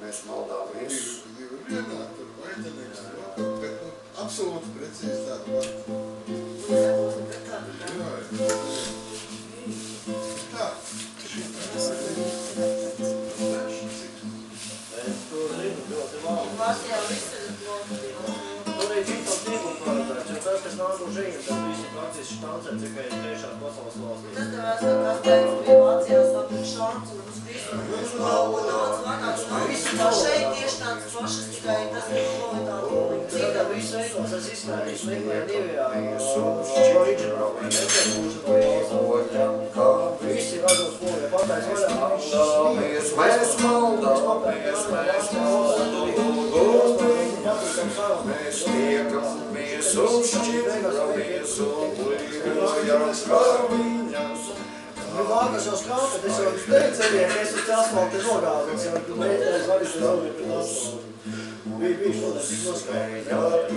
Mēs maldāmies. Divi, vienā, tur vaitinieks, bet nu, absolūti precīzi tāda pati. Jā, tā. Es to zinu ļoti labi. Vācijā viss ir žīņa, tas visi praktiski štancē tikai trešās pasaules valstīs. Tas tev esmu kas teiks, bija Vācijā stāpīt šāns un uz visu. Un daudz vakāks. Viss kā šeit tieši tāds pašas, tikai tas ir kvalitāte. Cita visu veikals, es izmērīju meklēju jāsaka. Visi rados mūļa patais vaļā. Maldāmies, mēs maldāmies, mēs maldāmies. Mēs tiekamies un šķiramies un blīvojam kā viņas. Nu, vākas jau skāpēt, es jau neceļiek, es uz asfalti nogāzos, jau tu mēģināji varīt uz augļu pret asfaltu. Bija, bija šodien nākties izvērt.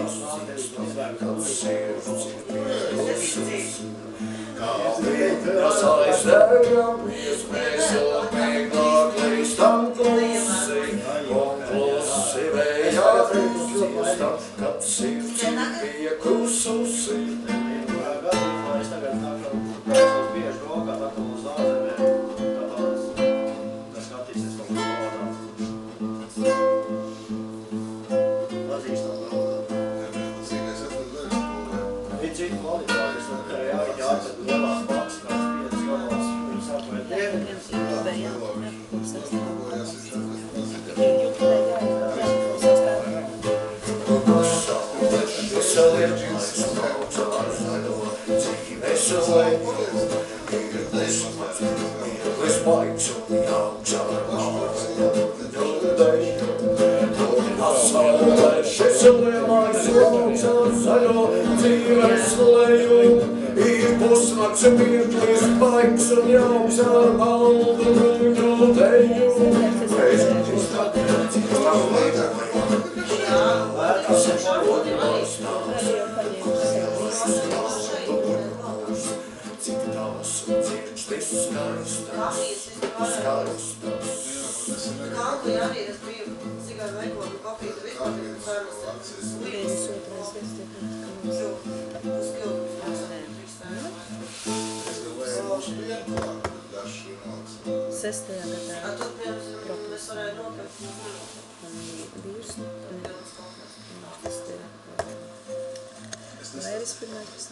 Mēs aizdējamies, mēs apmēglāk I've used up myself, not safe to be a so. Šis ir lielais loks ar zaļo dzīves leju, ir pusnakts mirklis, baigs un jauks ar maldu ruņu teju. Mēs izskatījām, cik tā kafiju, tu vispār biju sarunas. Vienas otrais viens Jo, uz kiltus mēs drīkstējām. Es domāju, mums bija klāt, dažs vienalds. Sestajā gadā. Mēs man bija vīrs, tas te Es vairs pirmais,